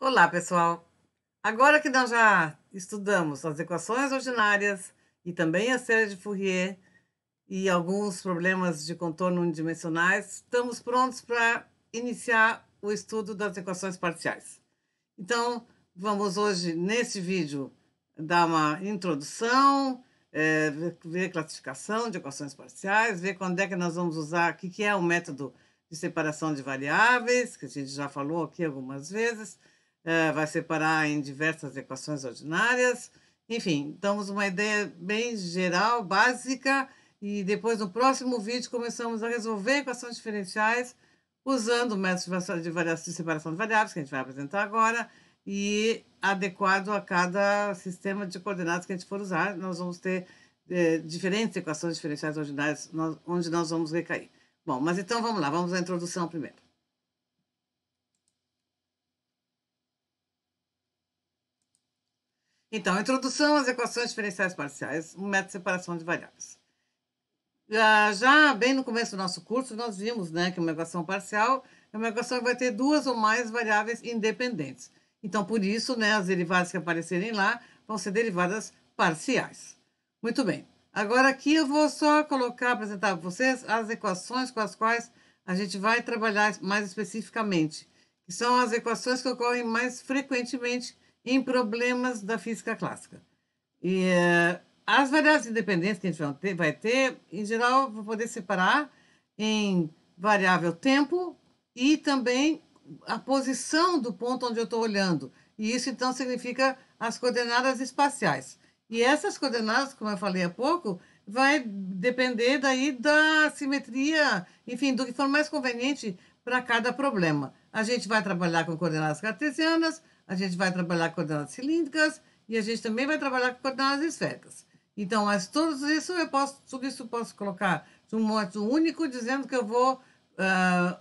Olá, pessoal! Agora que nós já estudamos as equações ordinárias e também a série de Fourier e alguns problemas de contorno unidimensionais, estamos prontos para iniciar o estudo das equações parciais. Então, vamos hoje, nesse vídeo, dar uma introdução, é, ver classificação de equações parciais, ver quando é que nós vamos usar, o que, é o método de separação de variáveis, que a gente já falou aqui algumas vezes, vai separar em diversas equações ordinárias. Enfim, damos uma ideia bem geral, básica, e depois no próximo vídeo começamos a resolver equações diferenciais usando o método de, de separação de variáveis, que a gente vai apresentar agora, e adequado a cada sistema de coordenadas que a gente for usar, nós vamos ter é, diferentes equações diferenciais ordinárias nós, onde nós vamos recair. Bom, mas então vamos lá, vamos à introdução primeiro. Então, introdução às equações diferenciais parciais, um método de separação de variáveis. Já, bem no começo do nosso curso, nós vimos né, que uma equação parcial é uma equação que vai ter duas ou mais variáveis independentes. Então, por isso, né, as derivadas que aparecerem lá vão ser derivadas parciais. Muito bem. Agora aqui eu vou só colocar, apresentar para vocês as equações com as quais a gente vai trabalhar mais especificamente, que são as equações que ocorrem mais frequentemente em problemas da física clássica. E uh, as variáveis independentes que a gente vai ter, vai ter, em geral, vou poder separar em variável tempo e também a posição do ponto onde eu estou olhando. E isso, então, significa as coordenadas espaciais. E essas coordenadas, como eu falei há pouco, vai depender daí da simetria, enfim, do que for mais conveniente para cada problema. A gente vai trabalhar com coordenadas cartesianas, a gente vai trabalhar coordenadas cilíndricas e a gente também vai trabalhar com coordenadas esféricas. Então, mas tudo isso eu posso, tudo isso eu posso colocar de um modo único, dizendo que eu vou uh,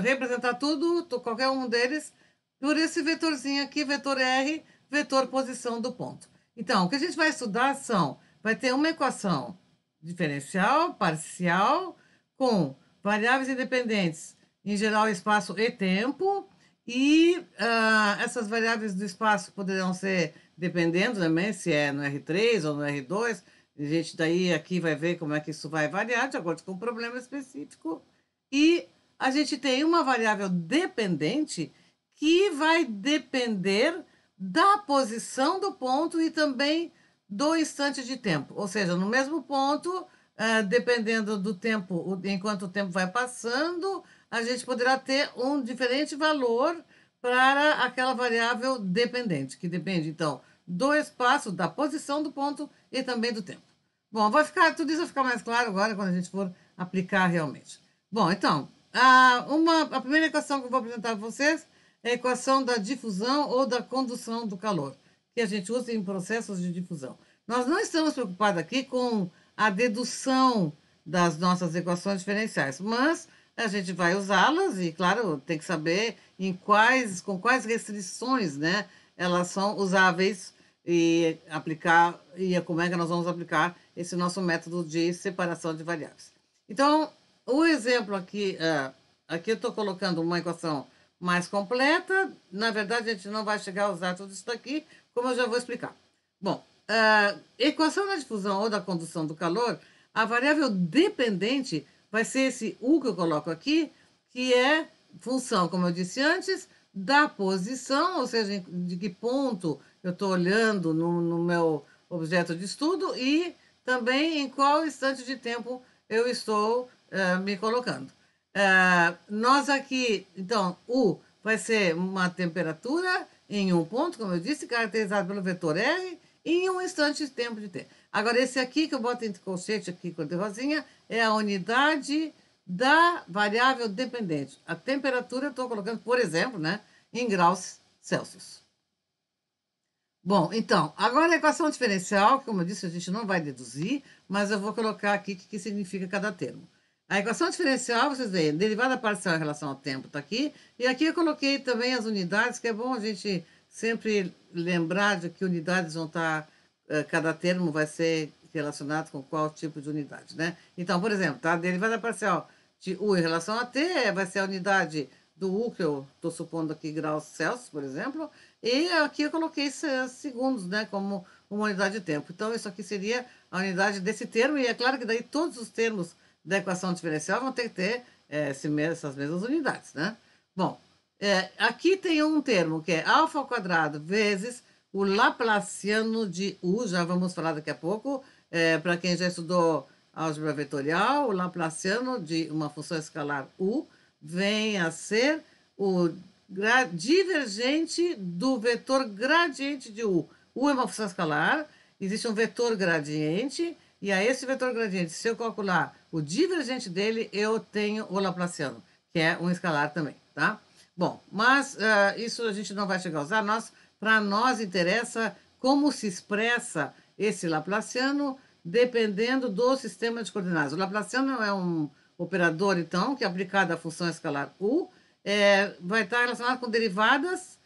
representar tudo, qualquer um deles, por esse vetorzinho aqui, vetor R, vetor posição do ponto. Então, o que a gente vai estudar são, vai ter uma equação diferencial, parcial, com variáveis independentes, em geral espaço e tempo, e uh, essas variáveis do espaço poderão ser, dependendo também se é no R3 ou no R2, a gente daí aqui vai ver como é que isso vai variar de acordo com o problema específico. E a gente tem uma variável dependente que vai depender da posição do ponto e também do instante de tempo. Ou seja, no mesmo ponto, uh, dependendo do tempo, enquanto o tempo vai passando, a gente poderá ter um diferente valor para aquela variável dependente, que depende, então, do espaço, da posição do ponto e também do tempo. Bom, vai ficar, tudo isso vai ficar mais claro agora quando a gente for aplicar realmente. Bom, então, a, uma, a primeira equação que eu vou apresentar para vocês é a equação da difusão ou da condução do calor, que a gente usa em processos de difusão. Nós não estamos preocupados aqui com a dedução das nossas equações diferenciais, mas a gente vai usá-las e, claro, tem que saber em quais, com quais restrições né, elas são usáveis e aplicar e como é que nós vamos aplicar esse nosso método de separação de variáveis. Então, o exemplo aqui, uh, aqui eu estou colocando uma equação mais completa. Na verdade, a gente não vai chegar a usar tudo isso daqui, como eu já vou explicar. Bom, uh, equação da difusão ou da condução do calor, a variável dependente vai ser esse U que eu coloco aqui, que é função, como eu disse antes, da posição, ou seja, de que ponto eu estou olhando no, no, meu objeto de estudo e também em qual instante de tempo eu estou uh, me colocando. Uh, nós aqui, então, U vai ser uma temperatura em um ponto, como eu disse, caracterizado pelo vetor R, em um instante de tempo de T. Agora, esse aqui que eu boto entre colchete aqui com de rosinha é a unidade da variável dependente. A temperatura eu estou colocando, por exemplo, né, em graus Celsius. Bom, então, agora a equação diferencial, como eu disse, a gente não vai deduzir, mas eu vou colocar aqui o que, que significa cada termo. A equação diferencial, vocês veem, derivada parcial em relação ao tempo está aqui, e aqui eu coloquei também as unidades, que é bom a gente sempre lembrar de que unidades vão estar tá eh, cada termo vai ser relacionado com qual tipo de unidade, né? Então, por exemplo, tá? a derivada parcial de U em relação a T vai ser a unidade do U, que eu estou supondo aqui graus Celsius, por exemplo, e aqui eu coloquei segundos, né, como uma unidade de tempo. Então, isso aqui seria a unidade desse termo, e é claro que daí todos os termos da equação diferencial vão ter que ter é, essas mesmas unidades, né? Bom, é, aqui tem um termo que é alfa ao quadrado vezes o Laplaciano de U, já vamos falar daqui a pouco, é, para quem já estudou álgebra vetorial, o Laplaciano de uma função escalar U vem a ser o divergente do vetor gradiente de U. U é uma função escalar, existe um vetor gradiente, e a esse vetor gradiente, se eu calcular o divergente dele, eu tenho o Laplaciano, que é um escalar também, tá? Bom, mas uh, isso a gente não vai chegar a usar. Nós, Para nós interessa como se expressa esse Laplaciano dependendo do sistema de coordenadas. O Laplaciano é um operador, então, que é aplicado à função escalar U, é, vai estar relacionado com derivadas,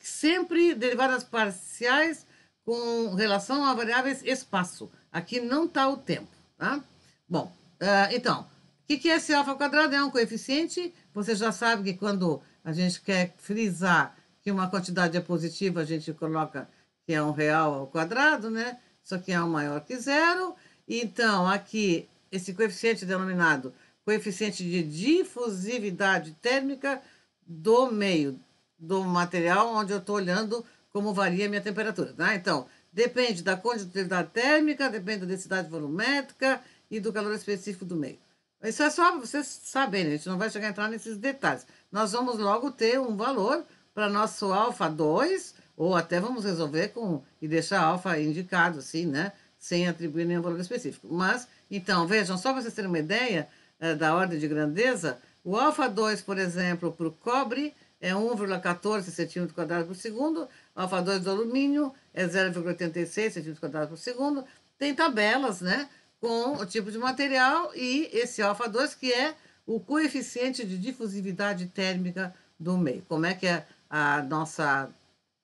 sempre derivadas parciais com relação a variáveis espaço. Aqui não está o tempo, tá? Bom, uh, então, o que, que é esse alfa quadrado? É um coeficiente. Você já sabe que quando a gente quer frisar que uma quantidade é positiva, a gente coloca que é um real ao quadrado, né? Isso aqui é um maior que zero. Então, aqui, esse coeficiente denominado coeficiente de difusividade térmica do meio do material onde eu estou olhando como varia a minha temperatura. Tá? Então, Depende da condutividade térmica, depende da densidade volumétrica e do calor específico do meio. Isso é só para vocês saberem, a gente não vai chegar a entrar nesses detalhes. Nós vamos logo ter um valor para nosso alfa 2, ou até vamos resolver com e deixar alfa indicado assim, né? Sem atribuir nenhum valor específico. Mas, então, vejam, só para vocês terem uma ideia é, da ordem de grandeza, o alfa 2, por exemplo, para o cobre é 1,14 centímetros quadrados por segundo, alfa 2 do alumínio é 0,86 centímetros quadrados por segundo. Tem tabelas, né, com o tipo de material e esse alfa 2 que é o coeficiente de difusividade térmica do meio. Como é que a, a nossa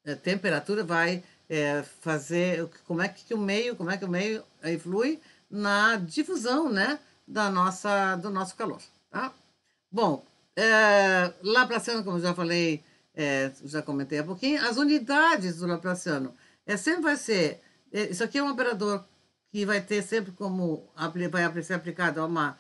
a temperatura vai é, fazer, como é que o meio, como é que o meio influi na difusão, né, da nossa, do nosso calor, tá? Bom, é, Laplaciano, como já falei, é, já comentei há pouquinho, as unidades do Laplaciano é, sempre vai ser. É, isso aqui é um operador que vai ter sempre como. vai ser aplicado a, uma,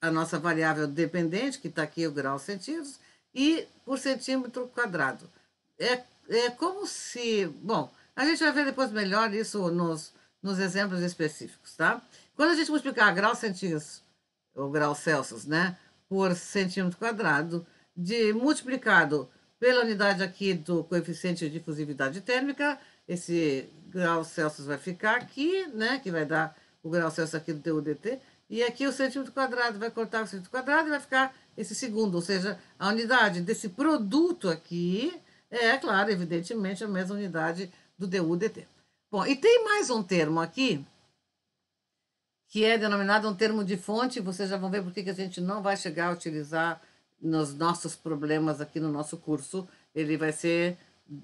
a nossa variável dependente, que está aqui o grau centímetros, e por centímetro quadrado. É, é como se. Bom, a gente vai ver depois melhor isso nos, nos exemplos específicos, tá? Quando a gente multiplicar grau centímetros, ou grau Celsius, né, por centímetro quadrado, de multiplicado pela unidade aqui do coeficiente de difusividade térmica, esse grau Celsius vai ficar aqui, né? Que vai dar o grau Celsius aqui do TUDT. E aqui o centímetro quadrado vai cortar o centímetro quadrado e vai ficar esse segundo. Ou seja, a unidade desse produto aqui é, claro, evidentemente, a mesma unidade do DUDT. Bom, e tem mais um termo aqui, que é denominado um termo de fonte. Vocês já vão ver por que a gente não vai chegar a utilizar nos nossos problemas aqui no nosso curso. Ele vai ser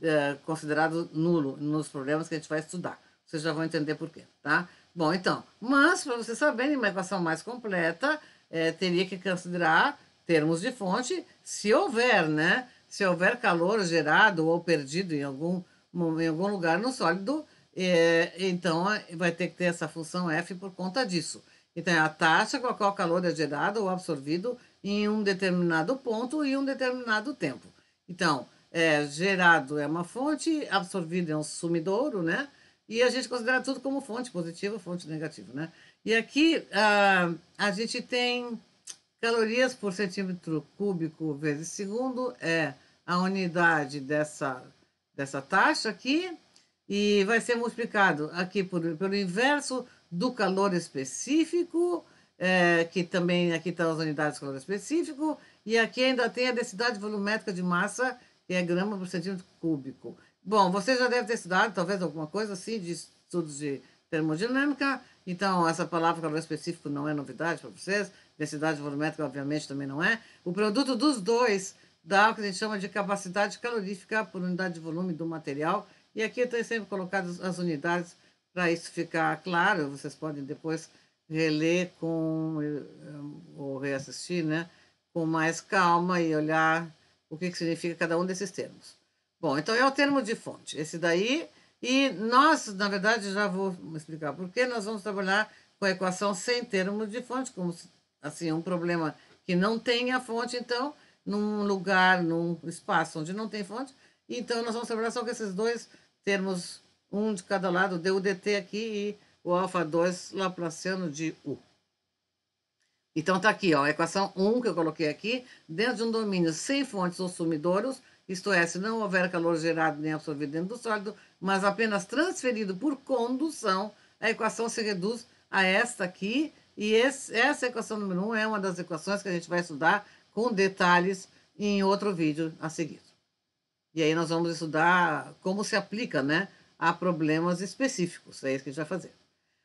é, considerado nulo nos problemas que a gente vai estudar. Vocês já vão entender por quê, tá? Bom, então, mas para vocês saberem, uma equação mais completa é, teria que considerar termos de fonte, se houver, né? Se houver calor gerado ou perdido em algum, em algum lugar no sólido, é, então vai ter que ter essa função f por conta disso. Então, é a taxa com a qual o calor é gerado ou absorvido em um determinado ponto e um determinado tempo. Então, é, gerado é uma fonte, absorvido é um sumidouro, né? E a gente considera tudo como fonte positiva, fonte negativa, né? E aqui a, a gente tem calorias por centímetro cúbico vezes segundo, é a unidade dessa, dessa taxa aqui, e vai ser multiplicado aqui por, pelo inverso do calor específico, é, que também aqui estão as unidades de calor específico, e aqui ainda tem a densidade volumétrica de massa que é grama por centímetro cúbico. Bom, você já deve ter estudado talvez alguma coisa assim de estudos de termodinâmica, então essa palavra calor específico não é novidade para vocês, densidade volumétrica obviamente também não é. O produto dos dois dá o que a gente chama de capacidade calorífica por unidade de volume do material, e aqui eu sempre colocado as unidades para isso ficar claro, vocês podem depois reler com, eh, ou reassistir, né? com mais calma e olhar o que, que significa cada um desses termos. Bom, então é o termo de fonte, esse daí. E nós, na verdade, já vou explicar por que nós vamos trabalhar com a equação sem termo de fonte, como assim, um problema que não tem a fonte, então, num lugar, num espaço onde não tem fonte, então nós vamos trabalhar só com esses dois termos, um de cada lado, o dt aqui e o alfa 2 laplaciano de u. Então tá aqui, ó, a equação 1 que eu coloquei aqui, dentro de um domínio sem fontes ou sumidouros, isto é, se não houver calor gerado nem absorvido dentro do sólido, mas apenas transferido por condução, a equação se reduz a esta aqui, e esse, essa equação número 1 é uma das equações que a gente vai estudar com detalhes em outro vídeo a seguir. E aí nós vamos estudar como se aplica, né, a problemas específicos, é isso que a gente vai fazer.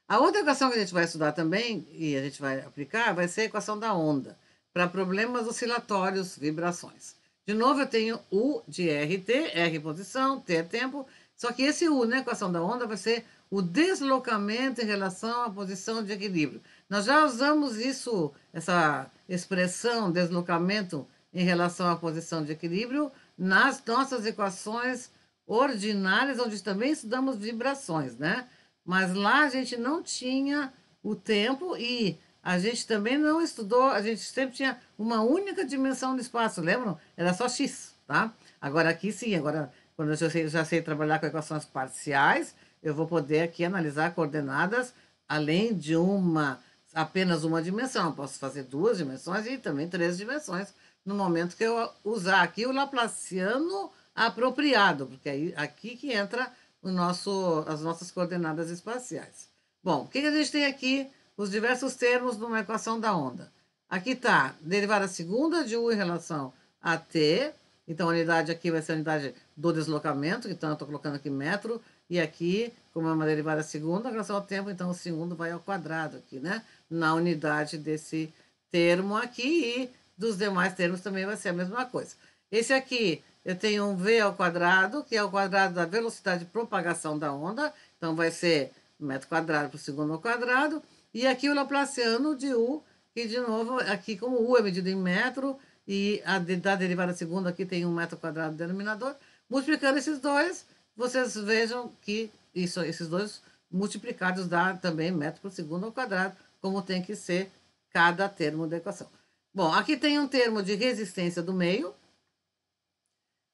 A outra equação que a gente vai estudar também, e a gente vai aplicar, vai ser a equação da onda, para problemas oscilatórios, vibrações. De novo, eu tenho U de RT, R posição, T é tempo, só que esse U na equação da onda vai ser o deslocamento em relação à posição de equilíbrio. Nós já usamos isso, essa expressão deslocamento em relação à posição de equilíbrio, nas nossas equações ordinárias, onde também estudamos vibrações, né? Mas lá a gente não tinha o tempo e a gente também não estudou, a gente sempre tinha uma única dimensão do espaço, lembram? Era só x, tá? Agora aqui sim, agora quando eu já sei, já sei trabalhar com equações parciais, eu vou poder aqui analisar coordenadas além de uma apenas uma dimensão. posso fazer duas dimensões e também três dimensões no momento que eu usar aqui o Laplaciano apropriado, porque aí aqui que entra o nosso, as nossas coordenadas espaciais. Bom, o que, que a gente tem aqui? Os diversos termos numa equação da onda. Aqui está derivada segunda de U em relação a T. Então, a unidade aqui vai ser a unidade do deslocamento. Então, eu estou colocando aqui metro. E aqui, como é uma derivada segunda em relação ao tempo, então o segundo vai ao quadrado aqui, né? Na unidade desse termo aqui. E dos demais termos também vai ser a mesma coisa. Esse aqui eu tenho um v ao quadrado, que é o quadrado da velocidade de propagação da onda, então vai ser metro quadrado por segundo ao quadrado, e aqui o Laplaciano de U, que de novo, aqui como U é medido em metro, e a da derivada segunda aqui tem um metro quadrado denominador, multiplicando esses dois, vocês vejam que isso, esses dois multiplicados dá também metro por segundo ao quadrado, como tem que ser cada termo da equação. Bom, aqui tem um termo de resistência do meio,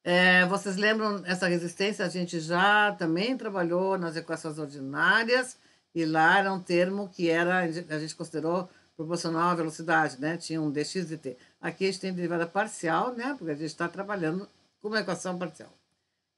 é, vocês lembram essa resistência? A gente já também trabalhou nas equações ordinárias e lá era um termo que era a gente considerou proporcional à velocidade, né? Tinha um dx e t. Aqui a gente tem derivada parcial, né? Porque a gente está trabalhando com uma equação parcial.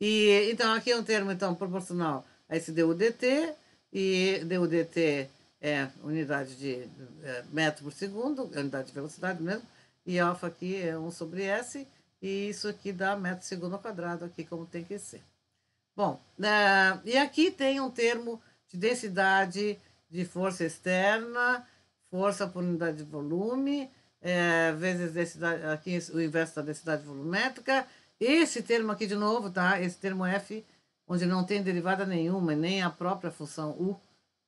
E então aqui é um termo então proporcional a esse du dt e du dt é unidade de é, metro por segundo, é unidade de velocidade mesmo, e alfa aqui é 1 sobre s e isso aqui dá metro segundo ao quadrado aqui, como tem que ser. Bom, uh, e aqui tem um termo de densidade de força externa, força por unidade de volume, é, vezes densidade, aqui o inverso da densidade volumétrica. Esse termo aqui de novo, tá? Esse termo F, onde não tem derivada nenhuma, nem a própria função U,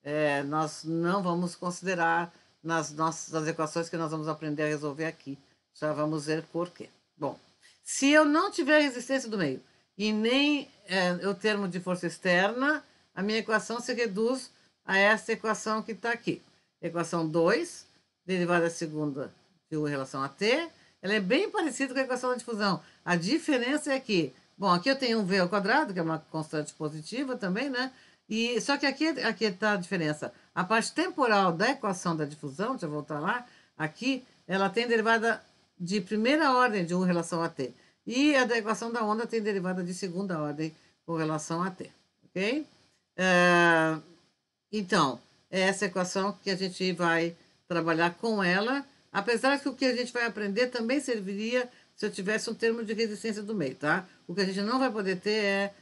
é, nós não vamos considerar nas nossas equações que nós vamos aprender a resolver aqui. Já vamos ver por quê. Bom, se eu não tiver resistência do meio e nem é, o termo de força externa, a minha equação se reduz a essa equação que está aqui. Equação 2, derivada segunda de U em relação a T, ela é bem parecida com a equação da difusão. A diferença é que, bom, aqui eu tenho um V ao quadrado, que é uma constante positiva também, né? E, só que aqui aqui está a diferença. A parte temporal da equação da difusão, deixa eu voltar lá, aqui, ela tem derivada de primeira ordem de U em relação a T. E a da equação da onda tem derivada de segunda ordem com relação a T. Ok? É, então, é essa equação que a gente vai trabalhar com ela, apesar que o que a gente vai aprender também serviria se eu tivesse um termo de resistência do meio, tá? O que a gente não vai poder ter é,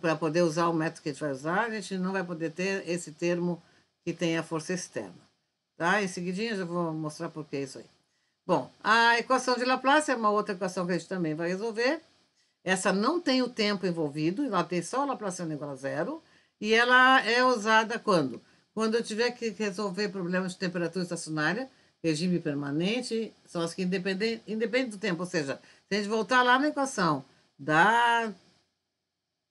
para poder usar o método que a gente vai usar, a gente não vai poder ter esse termo que tem a força externa. Tá? Em seguidinho eu já vou mostrar por que é isso aí. Bom, a equação de Laplace é uma outra equação que a gente também vai resolver. Essa não tem o tempo envolvido, ela tem só o Laplaciano igual a zero. E ela é usada quando? Quando eu tiver que resolver problemas de temperatura estacionária, regime permanente, são as que independem, independem do tempo. Ou seja, se a gente voltar lá na equação da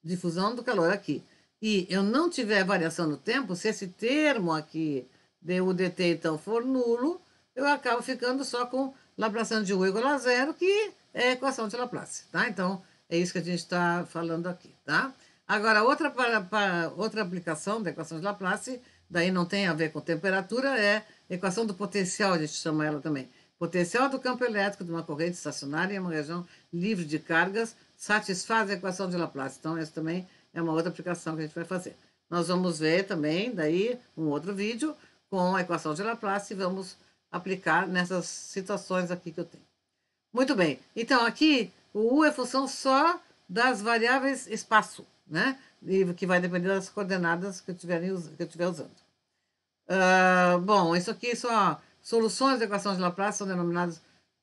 difusão do calor aqui, e eu não tiver variação no tempo, se esse termo aqui, du dt, então, for nulo, eu acabo ficando só com Laplaciano de u igual a zero, que é a equação de Laplace, tá? Então, é isso que a gente está falando aqui, tá? Agora, outra, para, para, outra aplicação da equação de Laplace, daí não tem a ver com temperatura, é equação do potencial, a gente chama ela também. Potencial do campo elétrico de uma corrente estacionária em uma região livre de cargas satisfaz a equação de Laplace. Então, essa também é uma outra aplicação que a gente vai fazer. Nós vamos ver também, daí, um outro vídeo com a equação de Laplace e vamos aplicar nessas situações aqui que eu tenho. Muito bem. Então, aqui, o U é função só das variáveis espaço, né? E que vai depender das coordenadas que eu que eu estiver usando. Uh, bom, isso aqui são soluções da equação de Laplace, são denominadas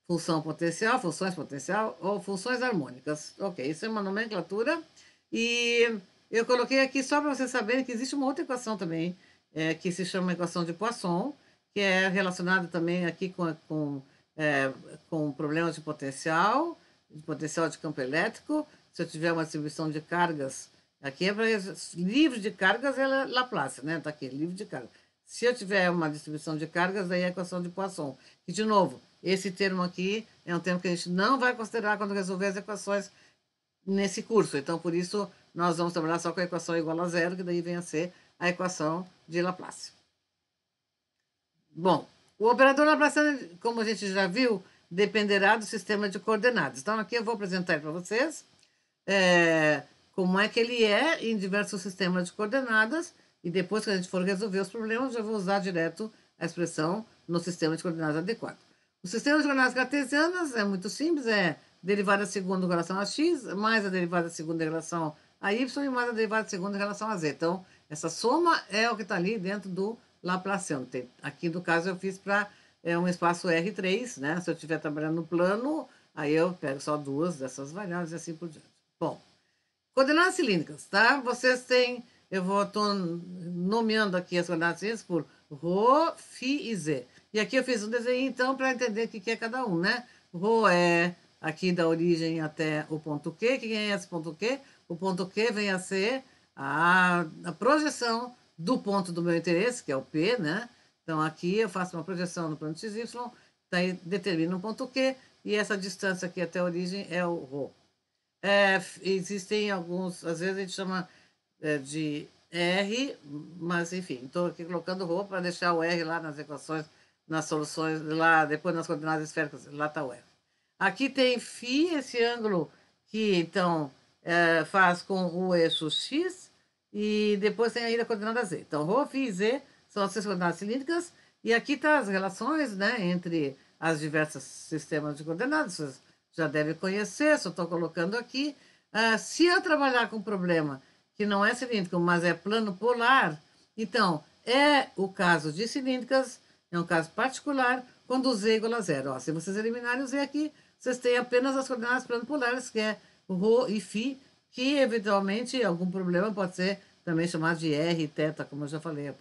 função potencial, funções potencial ou funções harmônicas. Ok, isso é uma nomenclatura. E eu coloquei aqui só para vocês saberem que existe uma outra equação também, é, que se chama equação de Poisson, que é relacionada também aqui com, com, é, com problemas de potencial, de potencial de campo elétrico. Se eu tiver uma distribuição de cargas, aqui é para livre de cargas é Laplace, né? Está aqui, livre de cargas. Se eu tiver uma distribuição de cargas, daí é a equação de Poisson. E, de novo, esse termo aqui é um termo que a gente não vai considerar quando resolver as equações nesse curso. Então, por isso, nós vamos trabalhar só com a equação igual a zero, que daí vem a ser a equação de Laplace. Bom, o operador Laplaciano, como a gente já viu, dependerá do sistema de coordenadas. Então, aqui eu vou apresentar para vocês é, como é que ele é em diversos sistemas de coordenadas e depois que a gente for resolver os problemas, já vou usar direto a expressão no sistema de coordenadas adequado. O sistema de coordenadas cartesianas é muito simples, é derivada segunda em relação a x, mais a derivada segunda em relação a y e mais a derivada segunda em relação a z. Então, essa soma é o que está ali dentro do Laplaciano. Aqui, no caso, eu fiz para é, um espaço R3, né? Se eu estiver trabalhando no plano, aí eu pego só duas dessas variáveis e assim por diante. Bom, coordenadas cilíndricas, tá? Vocês têm, eu vou, nomeando aqui as coordenadas cilíndricas por Rho, Φ e Z. E aqui eu fiz um desenho, então, para entender o que é cada um, né? Rho é aqui da origem até o ponto Q. O que é esse ponto Q? O ponto Q vem a ser a, a projeção do ponto do meu interesse, que é o P, né? Então, aqui eu faço uma projeção no plano XY, daí determino um ponto Q, e essa distância aqui até a origem é o ρ. É, existem alguns, às vezes a gente chama é, de R, mas enfim, estou aqui colocando ρ para deixar o R lá nas equações, nas soluções, lá depois nas coordenadas esféricas, lá está o R. Aqui tem φ, esse ângulo que então é, faz com o eixo X, e depois tem ainda a coordenada Z. Então, Rho, Φ e Z são as coordenadas cilíndricas. E aqui está as relações né, entre as diversas sistemas de coordenadas. Vocês já devem conhecer, só estou colocando aqui. Uh, se eu trabalhar com um problema que não é cilíndrico, mas é plano polar, então é o caso de cilíndricas, é um caso particular, quando o Z é igual a zero. Ó, se vocês eliminarem o Z aqui, vocês têm apenas as coordenadas plano polares, que é Rho e Φ, que eventualmente algum problema pode ser também chamado de R, teta, como eu já falei.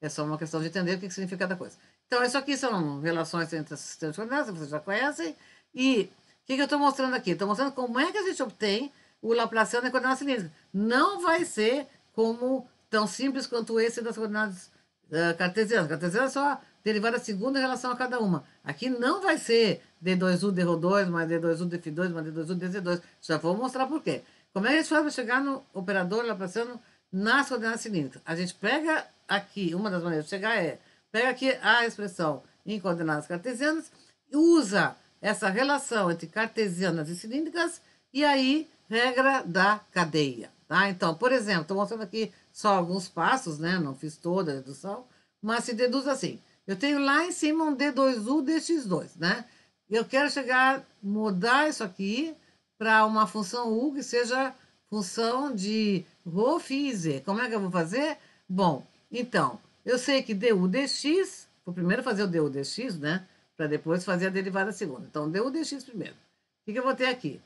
É só uma questão de entender o que significa cada coisa. Então, isso aqui são relações entre esses sistemas de coordenadas, vocês já conhecem. E o que, que eu estou mostrando aqui? Estou mostrando como é que a gente obtém o Laplaciano em coordenadas cilíndricas. Não vai ser como tão simples quanto esse das coordenadas uh, cartesianas. Cartesianas é só derivada segunda em relação a cada uma. Aqui não vai ser D2U, D2 mais D2U, DF2 mais D2U, DZ2. Já vou mostrar por quê. Como é que a gente faz para chegar no operador Laplaciano nas coordenadas cilíndricas? A gente pega aqui, uma das maneiras de chegar é, pega aqui a expressão em coordenadas cartesianas usa essa relação entre cartesianas e cilíndricas e aí regra da cadeia. Tá? Então, por exemplo, estou mostrando aqui só alguns passos, né? não fiz toda a dedução, mas se deduz assim. Eu tenho lá em cima um D2U dx2, né? Eu quero chegar, mudar isso aqui para uma função u que seja função de rho phi z. Como é que eu vou fazer? Bom, então, eu sei que du dx, vou primeiro fazer o du dx, né? Para depois fazer a derivada segunda. Então, du dx primeiro. O que, que eu vou ter aqui?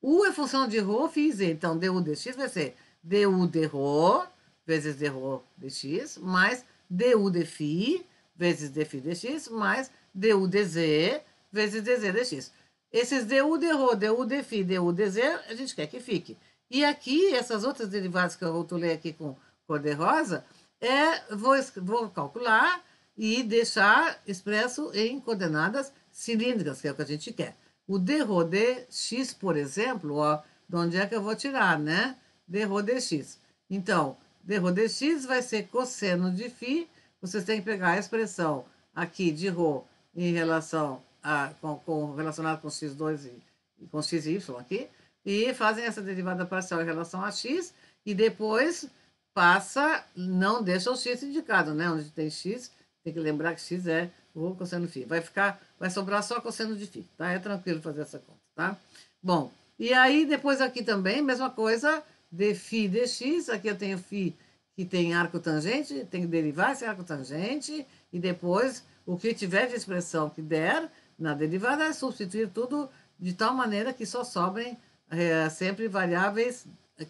U é função de rho phi z. Então, du dx vai ser du de rho vezes d rho dx mais du de phi vezes d phi dx mais du dz vezes dz dx. Esses du, dρ, du, dφ, du, dz, a gente quer que fique. E aqui, essas outras derivadas que eu rotulei aqui com cor de rosa, é, vou, vou calcular e deixar expresso em coordenadas cilíndricas, que é o que a gente quer. O dρ dx, por exemplo, ó, de onde é que eu vou tirar, né? dρ dx. Então, dρ dx vai ser cosseno de φ, vocês têm que pegar a expressão aqui de ρ em relação a, com, com, relacionado com x2 e, e com x e y aqui, e fazem essa derivada parcial em relação a x, e depois passa, não deixa o x indicado, né? Onde tem x, tem que lembrar que x é o cosseno de φ. Vai ficar, vai sobrar só cosseno de φ, tá? É tranquilo fazer essa conta, tá? Bom, e aí depois aqui também, mesma coisa, dφ dx, aqui eu tenho φ que tem arco tangente, tem que derivar esse arco tangente, e depois o que tiver de expressão que der na derivada é substituir tudo de tal maneira que só sobrem é, sempre variáveis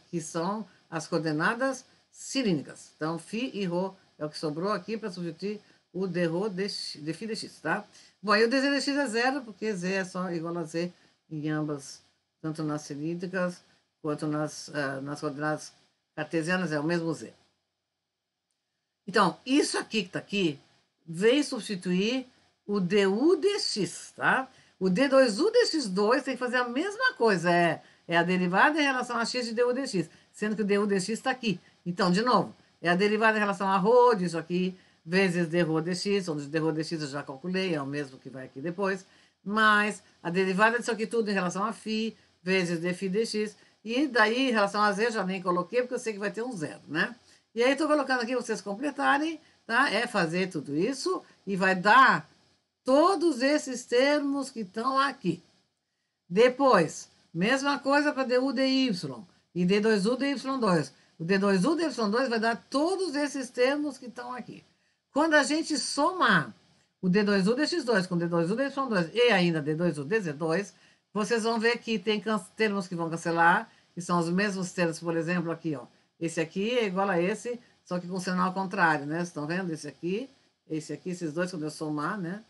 que são as coordenadas cilíndricas. Então, φ e ρ é o que sobrou aqui para substituir o dρ de, de φ dx, tá? Bom, aí o dz dx é zero, porque z é só igual a z em ambas, tanto nas cilíndricas quanto nas, uh, nas coordenadas cartesianas, é o mesmo z. Então, isso aqui que está aqui, vem substituir o du dx, tá? O d2u dx2 tem que fazer a mesma coisa, é, é a derivada em relação a x de du dx, sendo que o du dx está aqui. Então, de novo, é a derivada em relação a ρ disso aqui, vezes dρ dx, onde dρ dx eu já calculei, é o mesmo que vai aqui depois, mais a derivada disso aqui tudo em relação a φ, vezes dφ dx, e daí em relação a z eu já nem coloquei, porque eu sei que vai ter um zero, né? E aí estou colocando aqui vocês completarem, tá? É fazer tudo isso e vai dar todos esses termos que estão aqui. Depois, mesma coisa para du dy e d2u dy2. O d2u dy2 vai dar todos esses termos que estão aqui. Quando a gente somar o d2u dx2 com d2u dy2 e ainda d2u dz2, vocês vão ver que tem termos que vão cancelar, que são os mesmos termos, por exemplo, aqui, ó. Esse aqui é igual a esse, só que com sinal contrário, né? Vocês estão vendo? Esse aqui, esse aqui, esses dois, quando eu somar, né?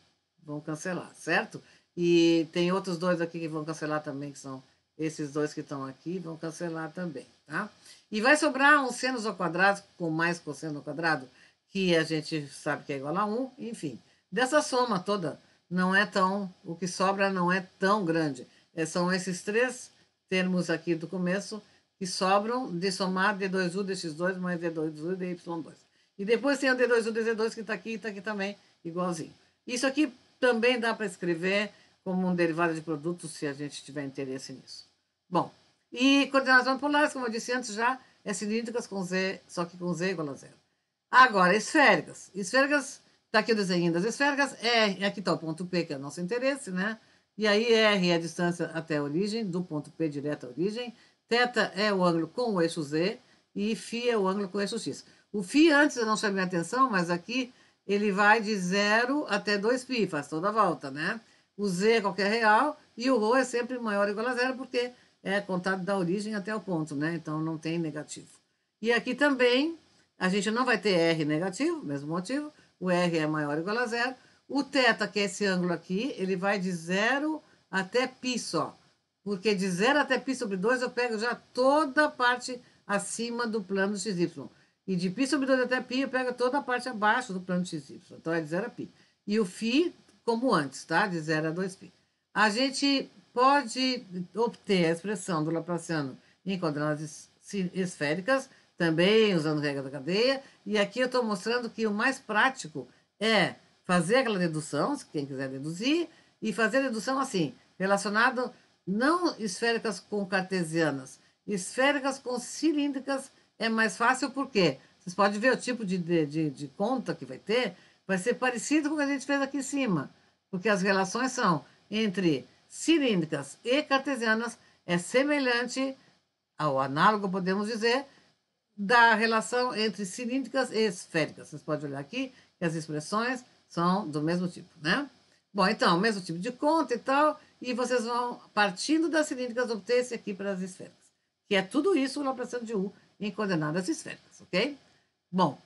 Vão cancelar, certo? E tem outros dois aqui que vão cancelar também, que são esses dois que estão aqui, vão cancelar também, tá? E vai sobrar um seno ao quadrado com mais cosseno ao quadrado, que a gente sabe que é igual a 1, enfim. Dessa soma toda, não é tão, o que sobra não é tão grande. É, são esses três termos aqui do começo que sobram de somar D2U dx2 mais D2U dy2. E depois tem o D2U dz2 que está aqui e está aqui também, igualzinho. Isso aqui também dá para escrever como um derivado de produto, se a gente tiver interesse nisso. Bom, e coordenadas polares, como eu disse antes já, é cilíndricas com Z, só que com Z igual a zero. Agora, esféricas. Esféricas, está aqui o desenho das esféricas, R, aqui está o ponto P, que é o nosso interesse, né? E aí R é a distância até a origem, do ponto P direto à origem, Θ é o ângulo com o eixo Z e φ é o ângulo com o eixo X. O φ antes eu não chamei a atenção, mas aqui ele vai de 0 até 2π, faz toda a volta, né? O Z é qualquer real e o ρ é sempre maior ou igual a zero, porque é contado da origem até o ponto, né? Então não tem negativo. E aqui também a gente não vai ter R negativo, mesmo motivo, o R é maior ou igual a zero. O θ, que é esse ângulo aqui, ele vai de 0 até π só porque de 0 até π sobre 2 eu pego já toda a parte acima do plano xy. E de π sobre 2 até π eu pego toda a parte abaixo do plano xy. Então é de 0 a π. E o φ, como antes, tá? De 0 a 2π. A gente pode obter a expressão do Laplaciano em coordenadas esféricas, também usando regra da cadeia. E aqui eu estou mostrando que o mais prático é fazer aquela dedução, se quem quiser deduzir, e fazer a dedução assim, relacionado não esféricas com cartesianas, esféricas com cilíndricas é mais fácil porque vocês podem ver o tipo de, de, de conta que vai ter, vai ser parecido com o que a gente fez aqui em cima, porque as relações são entre cilíndricas e cartesianas é semelhante ao análogo, podemos dizer, da relação entre cilíndricas e esféricas. Vocês podem olhar aqui que as expressões são do mesmo tipo, né? Bom, então, mesmo tipo de conta e tal, e vocês vão, partindo das cilíndricas, obter esse aqui para as esféricas. Que é tudo isso o Laplaciano de U em coordenadas esféricas, ok? Bom,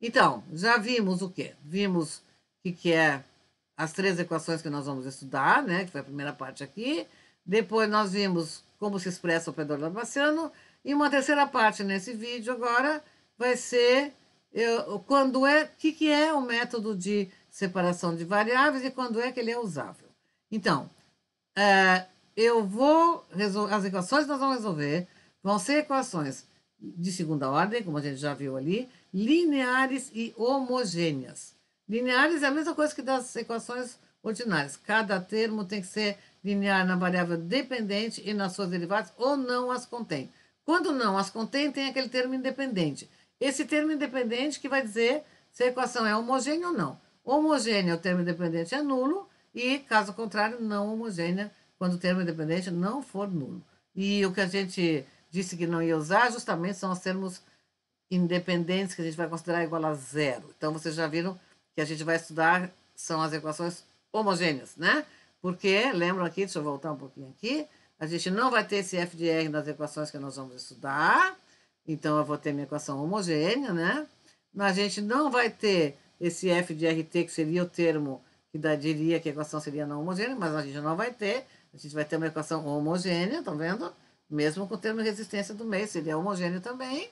então, já vimos o quê? Vimos o que, que é as três equações que nós vamos estudar, né? Que foi a primeira parte aqui. Depois nós vimos como se expressa o pedal laplaciano. E uma terceira parte nesse vídeo agora vai ser eu, quando é, o que, que é o método de separação de variáveis e quando é que ele é usável. Então, é, eu vou resolver, as equações que nós vamos resolver vão ser equações de segunda ordem, como a gente já viu ali, lineares e homogêneas. Lineares é a mesma coisa que das equações ordinárias. Cada termo tem que ser linear na variável dependente e nas suas derivadas, ou não as contém. Quando não as contém, tem aquele termo independente. Esse termo independente que vai dizer se a equação é homogênea ou não. Homogênea, o termo independente é nulo, e, caso contrário, não homogênea, quando o termo independente não for nulo. E o que a gente disse que não ia usar justamente são os termos independentes que a gente vai considerar igual a zero. Então, vocês já viram que a gente vai estudar são as equações homogêneas, né? Porque, lembram aqui, deixa eu voltar um pouquinho aqui, a gente não vai ter esse f de r nas equações que nós vamos estudar, então eu vou ter minha equação homogênea, né? A gente não vai ter esse f de rt, que seria o termo que diria que a equação seria não homogênea, mas a gente não vai ter, a gente vai ter uma equação homogênea, tá vendo? Mesmo com o termo de resistência do meio, seria homogêneo também.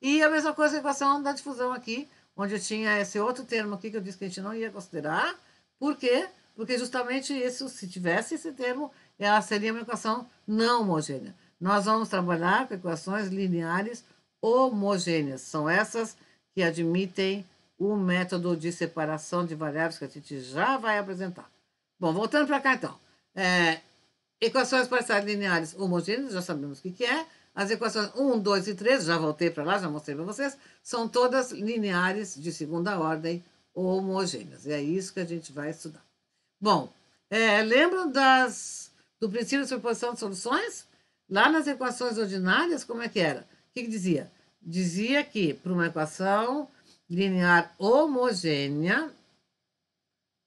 E a mesma coisa a equação da difusão aqui, onde eu tinha esse outro termo aqui que eu disse que a gente não ia considerar. Por quê? Porque justamente isso, se tivesse esse termo, ela seria uma equação não homogênea. Nós vamos trabalhar com equações lineares homogêneas. São essas que admitem o método de separação de variáveis que a gente já vai apresentar. Bom, voltando para cá então. É, equações parciais lineares homogêneas, já sabemos o que, que é. As equações 1, 2 e 3, já voltei para lá, já mostrei para vocês, são todas lineares de segunda ordem homogêneas. É isso que a gente vai estudar. Bom, é, lembram das, do princípio de superposição de soluções? Lá nas equações ordinárias, como é que era? O que, que dizia? Dizia que para uma equação linear homogênea,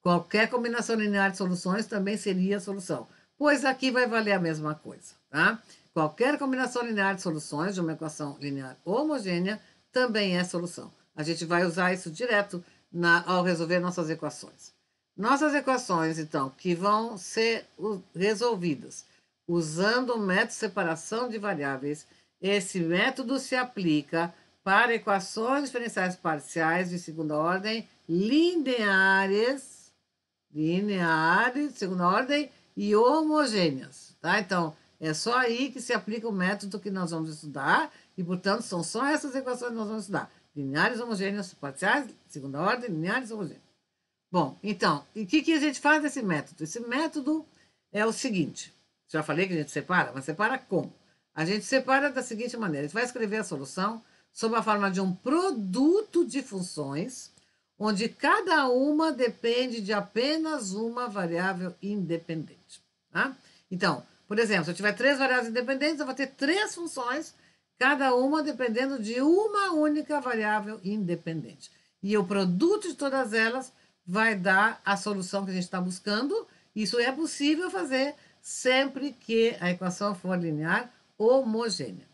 qualquer combinação linear de soluções também seria solução. Pois aqui vai valer a mesma coisa, tá? Qualquer combinação linear de soluções de uma equação linear homogênea também é solução. A gente vai usar isso direto na, ao resolver nossas equações. Nossas equações, então, que vão ser resolvidas usando o método de separação de variáveis, esse método se aplica para equações diferenciais parciais de segunda ordem lineares, lineares de segunda ordem e homogêneas, tá? Então, é só aí que se aplica o método que nós vamos estudar, e, portanto, são só essas equações que nós vamos estudar. Lineares homogêneos parciais, segunda ordem, lineares homogêneos. Bom, então, e o que, que a gente faz desse método? Esse método é o seguinte: já falei que a gente separa, mas separa como? A gente separa da seguinte maneira: a gente vai escrever a solução sob a forma de um produto de funções, onde cada uma depende de apenas uma variável independente. Tá? Então, por exemplo, se eu tiver três variáveis independentes, eu vou ter três funções, cada uma dependendo de uma única variável independente. E o produto de todas elas vai dar a solução que a gente está buscando. Isso é possível fazer sempre que a equação for linear homogênea.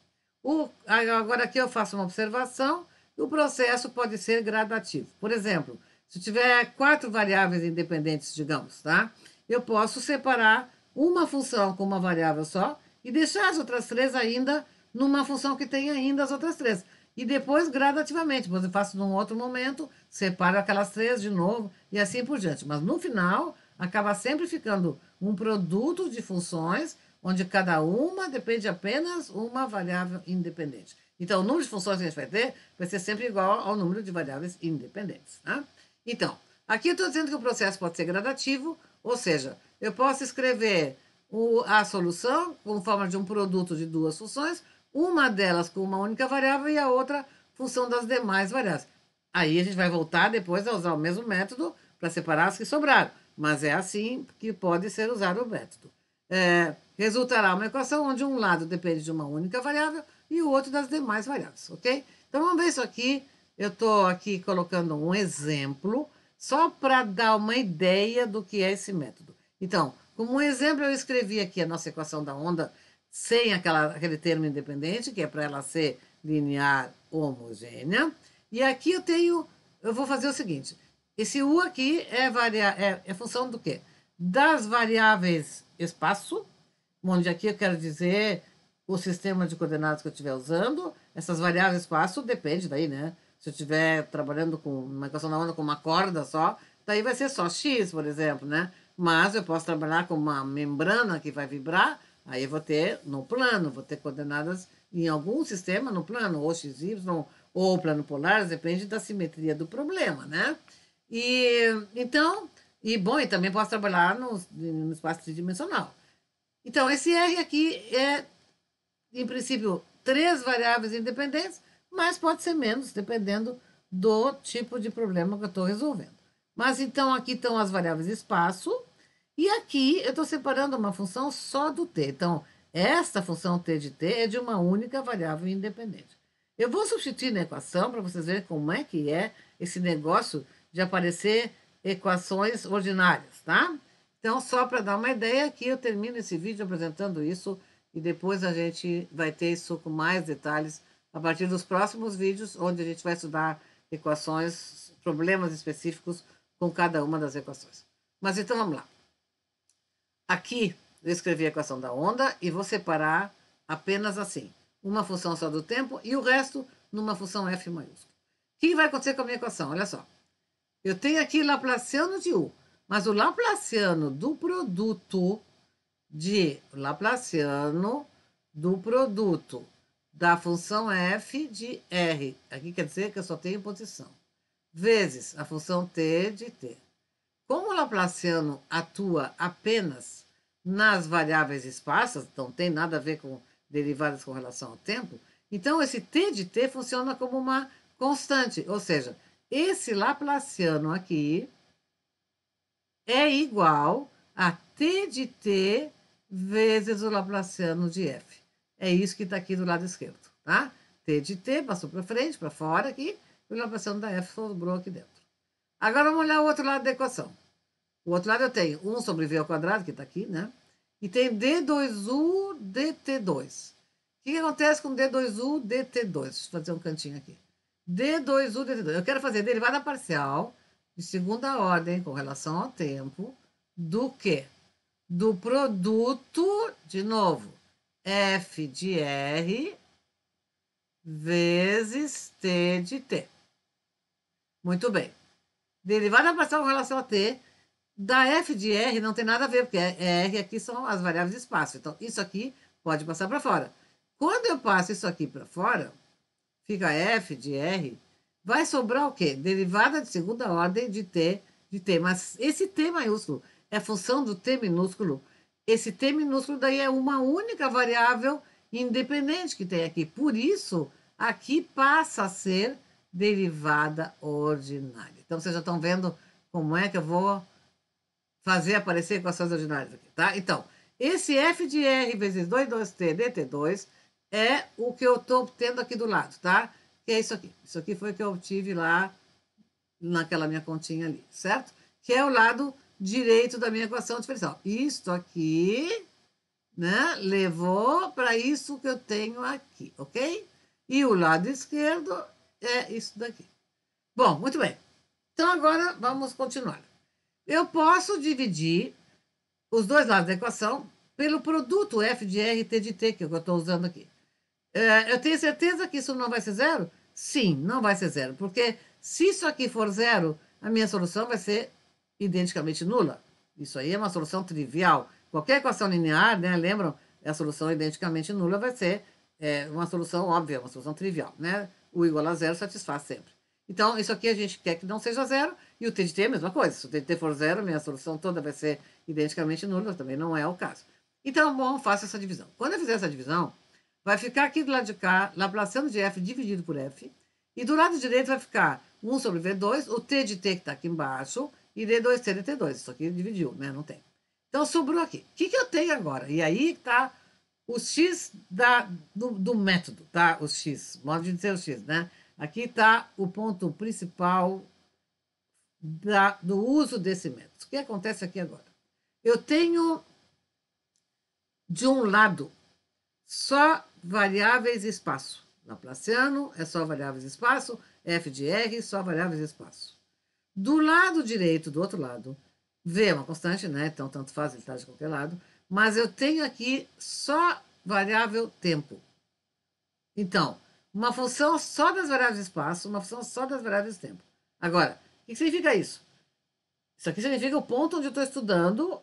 O, agora aqui eu faço uma observação. O processo pode ser gradativo. Por exemplo, se tiver quatro variáveis independentes, digamos, tá? Eu posso separar uma função com uma variável só e deixar as outras três ainda numa função que tem ainda as outras três. E depois, gradativamente, eu faço num outro momento, separo aquelas três de novo e assim por diante. Mas no final, acaba sempre ficando um produto de funções onde cada uma depende apenas uma variável independente. Então, o número de funções que a gente vai ter vai ser sempre igual ao número de variáveis independentes. Tá? Então, aqui eu estou dizendo que o processo pode ser gradativo, ou seja, eu posso escrever o, a solução com forma de um produto de duas funções, uma delas com uma única variável e a outra função das demais variáveis. Aí a gente vai voltar depois a usar o mesmo método para separar as que sobraram, mas é assim que pode ser usado o método. É, resultará uma equação onde um lado depende de uma única variável e o outro das demais variáveis, ok? Então vamos ver isso aqui. Eu estou aqui colocando um exemplo só para dar uma ideia do que é esse método. Então, como um exemplo, eu escrevi aqui a nossa equação da onda sem aquela, aquele termo independente, que é para ela ser linear homogênea. E aqui eu tenho, eu vou fazer o seguinte, Esse U aqui é, varia é, é função do quê? Das variáveis espaço, onde aqui eu quero dizer o sistema de coordenadas que eu estiver usando. Essas variáveis espaço depende daí, né? Se eu estiver trabalhando com uma equação da onda com uma corda só, daí vai ser só x, por exemplo, né? Mas eu posso trabalhar com uma membrana que vai vibrar, aí eu vou ter no plano, vou ter coordenadas em algum sistema no plano, ou x, y, ou plano polar, depende da simetria do problema, né? E então, e bom, e também posso trabalhar no, no espaço tridimensional. Então, esse R aqui é, em princípio, três variáveis independentes, mas pode ser menos, dependendo do tipo de problema que eu estou resolvendo. Mas então aqui estão as variáveis espaço, e aqui eu estou separando uma função só do t. Então, esta função t de t é de uma única variável independente. Eu vou substituir na equação para vocês verem como é que é esse negócio de aparecer equações ordinárias, tá? Então, só para dar uma ideia, aqui eu termino esse vídeo apresentando isso e depois a gente vai ter isso com mais detalhes a partir dos próximos vídeos, onde a gente vai estudar equações, problemas específicos com cada uma das equações. Mas então vamos lá. Aqui eu escrevi a equação da onda e vou separar apenas assim, uma função só do tempo e o resto numa função f maiúscula. O que vai acontecer com a minha equação? Olha só. Eu tenho aqui Laplaciano de u, mas o Laplaciano do produto de Laplaciano do produto da função f de r, aqui quer dizer que eu só tenho posição, vezes a função t de t. Como o Laplaciano atua apenas nas variáveis esparsas, não tem nada a ver com derivadas com relação ao tempo, então esse t de t funciona como uma constante, ou seja, esse Laplaciano aqui é igual a t de t vezes o Laplaciano de f. É isso que está aqui do lado esquerdo, tá? T de T passou para frente, para fora aqui, e o Laplaciano da F sobrou aqui dentro. Agora vamos olhar o outro lado da equação. O outro lado eu tenho 1 sobre V ao quadrado, que está aqui, né? E tem D2U dt2. O que, que acontece com D2U dt2? Deixa eu fazer um cantinho aqui. D2U dt2. Eu quero fazer derivada parcial de segunda ordem com relação ao tempo do quê? Do produto, de novo, F de R vezes T de T. Muito bem. Derivada parcial com relação a T, da F de R não tem nada a ver, porque R aqui são as variáveis de espaço. Então, isso aqui pode passar para fora. Quando eu passo isso aqui para fora, fica F de R, vai sobrar o quê? Derivada de segunda ordem de T de T. Mas esse T maiúsculo é função do T minúsculo esse t minúsculo daí é uma única variável independente que tem aqui. Por isso, aqui passa a ser derivada ordinária. Então, vocês já estão vendo como é que eu vou fazer aparecer equações ordinárias aqui, tá? Então, esse f de r vezes 2, 2t dt2 é o que eu estou tendo aqui do lado, tá? Que é isso aqui. Isso aqui foi o que eu obtive lá naquela minha continha ali, certo? Que é o lado direito da minha equação diferencial. Isto aqui, né, levou para isso que eu tenho aqui, ok? E o lado esquerdo é isso daqui. Bom, muito bem. Então, agora vamos continuar. Eu posso dividir os dois lados da equação pelo produto f de r e t de t, que é eu estou usando aqui. É, eu tenho certeza que isso não vai ser zero? Sim, não vai ser zero, porque se isso aqui for zero, a minha solução vai ser identicamente nula. Isso aí é uma solução trivial. Qualquer equação linear, né, lembram? A solução identicamente nula vai ser é, uma solução óbvia, uma solução trivial. Né? O igual a zero satisfaz sempre. Então, isso aqui a gente quer que não seja zero, e o t de t é a mesma coisa. Se o t de t for zero, minha solução toda vai ser identicamente nula, também não é o caso. Então, bom, faço essa divisão. Quando eu fizer essa divisão, vai ficar aqui do lado de cá, Laplaciano de f dividido por f, e do lado direito vai ficar 1 sobre V2, o t de t que está aqui embaixo, e D2T, DT2. Isso aqui dividiu, né? Não tem. Então, sobrou aqui. O que, que eu tenho agora? E aí está o X da, do, do, método, tá? O X, modo de dizer o X, né? Aqui está o ponto principal da, do uso desse método. O que acontece aqui agora? Eu tenho, de um lado, só variáveis espaço. Laplaciano é só variáveis espaço, f de r só variáveis espaço. Do lado direito, do outro lado, V é uma constante, né? Então, tanto faz, ele está de qualquer lado. Mas eu tenho aqui só variável tempo. Então, uma função só das variáveis espaço, uma função só das variáveis tempo. Agora, o que significa isso? Isso aqui significa o ponto onde eu estou estudando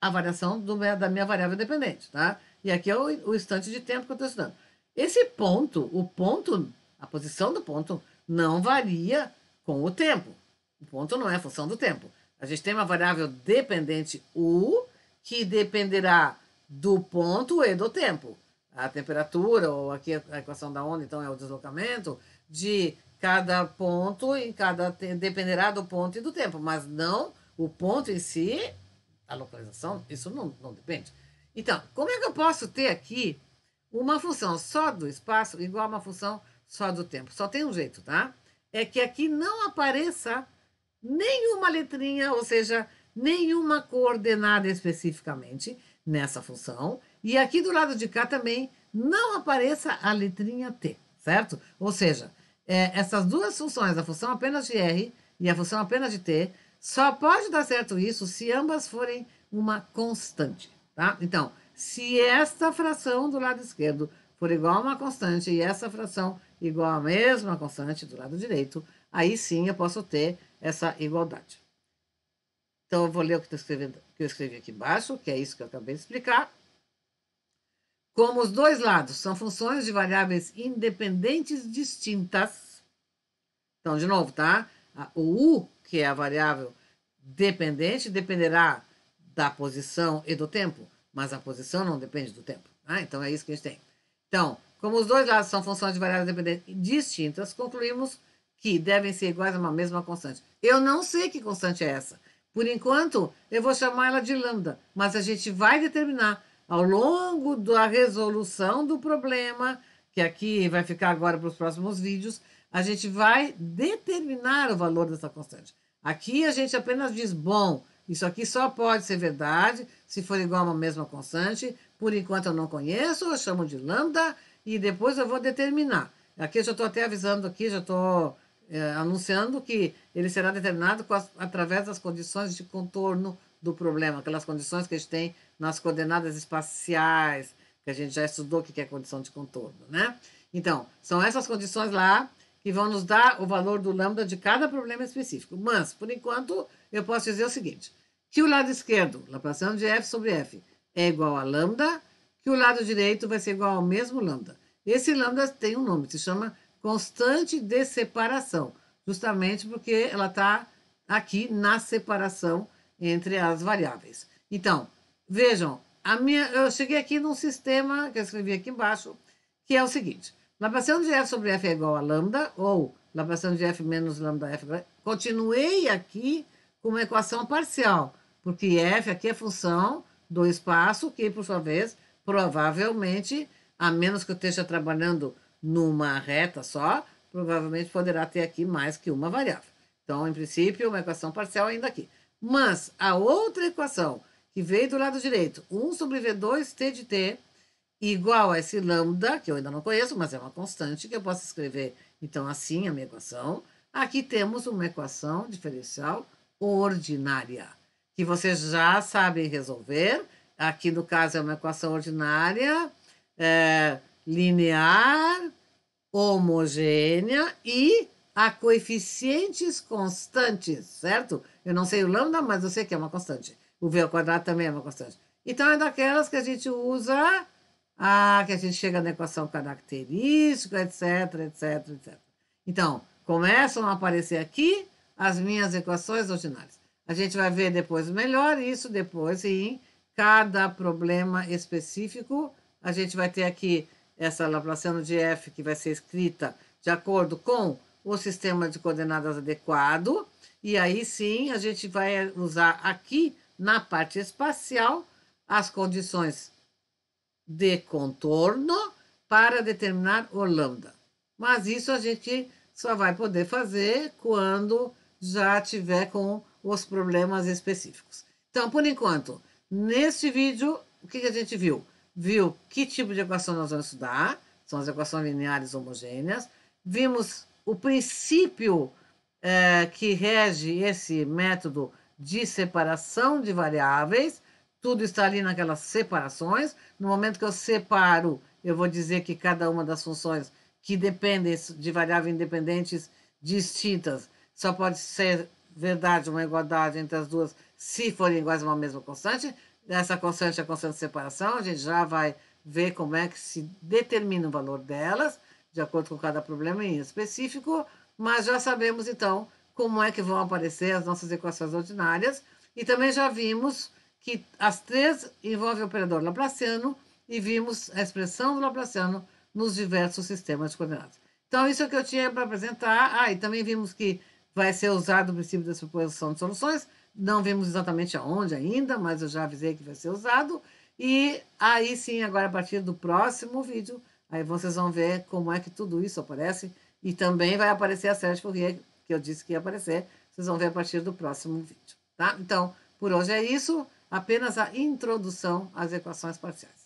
a variação do, da minha variável dependente, tá? E aqui é o, o instante de tempo que eu estou estudando. Esse ponto, o ponto, a posição do ponto, não varia com o tempo. O ponto não é função do tempo. A gente tem uma variável dependente U, que dependerá do ponto e do tempo. A temperatura, ou aqui a equação da onda, então, é o deslocamento, de cada ponto em cada dependerá do ponto e do tempo, mas não o ponto em si, a localização, isso não, não depende. Então, como é que eu posso ter aqui uma função só do espaço igual a uma função só do tempo? Só tem um jeito, tá? É que aqui não apareça nenhuma letrinha, ou seja, nenhuma coordenada especificamente nessa função. E aqui do lado de cá também não apareça a letrinha t, certo? Ou seja, é, essas duas funções, a função apenas de r e a função apenas de t, só pode dar certo isso se ambas forem uma constante, tá? Então, se esta fração do lado esquerdo for igual a uma constante e essa fração igual a mesma constante do lado direito, aí sim eu posso ter essa igualdade. Então, eu vou ler o que, escrevendo, que eu escrevi aqui embaixo, que é isso que eu acabei de explicar. Como os dois lados são funções de variáveis independentes distintas. Então, de novo, tá? O U, que é a variável dependente, dependerá da posição e do tempo, mas a posição não depende do tempo. Tá? Então, é isso que a gente tem. Então, como os dois lados são funções de variáveis dependentes distintas, concluímos que devem ser iguais a uma mesma constante. Eu não sei que constante é essa. Por enquanto, eu vou chamar ela de lambda, mas a gente vai determinar ao longo da resolução do problema, que aqui vai ficar agora para os próximos vídeos, a gente vai determinar o valor dessa constante. Aqui a gente apenas diz, bom, isso aqui só pode ser verdade se for igual a uma mesma constante. Por enquanto eu não conheço, eu chamo de lambda e depois eu vou determinar. Aqui eu já estou até avisando aqui, já estou é, anunciando que ele será determinado as, através das condições de contorno do problema, aquelas condições que a gente tem nas coordenadas espaciais, que a gente já estudou o que é condição de contorno, né? Então, são essas condições lá que vão nos dar o valor do lambda de cada problema específico. Mas, por enquanto, eu posso dizer o seguinte, que o lado esquerdo, Laplaciano de f sobre f, é igual a lambda, que o lado direito vai ser igual ao mesmo lambda. Esse lambda tem um nome, se chama constante de separação, justamente porque ela está aqui na separação entre as variáveis. Então, vejam, a minha, eu cheguei aqui num sistema que eu escrevi aqui embaixo, que é o seguinte: Laplaciano de f sobre f é igual a lambda, ou Laplaciano de f menos lambda f. Continuei aqui com uma equação parcial, porque f aqui é função do espaço, que, por sua vez, provavelmente, a menos que eu esteja trabalhando numa reta só, provavelmente poderá ter aqui mais que uma variável. Então, em princípio, uma equação parcial ainda aqui. Mas a outra equação, que veio do lado direito, 1 sobre V2t de t, igual a esse lambda, que eu ainda não conheço, mas é uma constante, que eu posso escrever, então, assim, a minha equação. Aqui temos uma equação diferencial ordinária, que vocês já sabem resolver. Aqui, no caso, é uma equação ordinária, é, linear, homogênea e a coeficientes constantes, certo? Eu não sei o lambda, mas eu sei que é uma constante. O v ao quadrado também é uma constante. Então, é daquelas que a gente usa, ah, que a gente chega na equação característica, etc, etc, etc. Então, começam a aparecer aqui as minhas equações ordinárias. A gente vai ver depois melhor isso, depois em cada problema específico. A gente vai ter aqui essa Laplaciano de f que vai ser escrita de acordo com o sistema de coordenadas adequado, e aí sim a gente vai usar aqui na parte espacial as condições de contorno para determinar o lambda. Mas isso a gente só vai poder fazer quando já tiver com os problemas específicos. Então, por enquanto, neste vídeo, o que a gente viu? viu que tipo de equação nós vamos estudar, são as equações lineares homogêneas. Vimos o princípio é, que rege esse método de separação de variáveis. Tudo está ali naquelas separações. No momento que eu separo, eu vou dizer que cada uma das funções que dependem de variáveis independentes distintas só pode ser verdade uma igualdade entre as duas se forem iguais a uma mesma constante. Essa constante é a constante de separação. A gente já vai ver como é que se determina o valor delas, de acordo com cada problema em específico mas já sabemos então como é que vão aparecer as nossas equações ordinárias e também já vimos que as três envolvem o operador laplaciano e vimos a expressão do laplaciano nos diversos sistemas de coordenadas. Então, isso é o que eu tinha para apresentar. Ah, e também vimos que vai ser usado o princípio da superposição de soluções. Não vimos exatamente aonde ainda, mas eu já avisei que vai ser usado. E aí sim, agora a partir do próximo vídeo, aí vocês vão ver como é que tudo isso aparece e também vai aparecer a de Fourier, que eu disse que ia aparecer. Vocês vão ver a partir do próximo vídeo, tá? Então, por hoje é isso. Apenas a introdução às equações parciais.